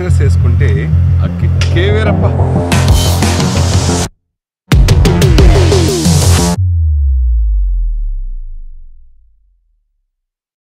maintenance చేసుకుంటే కేవేరప్ప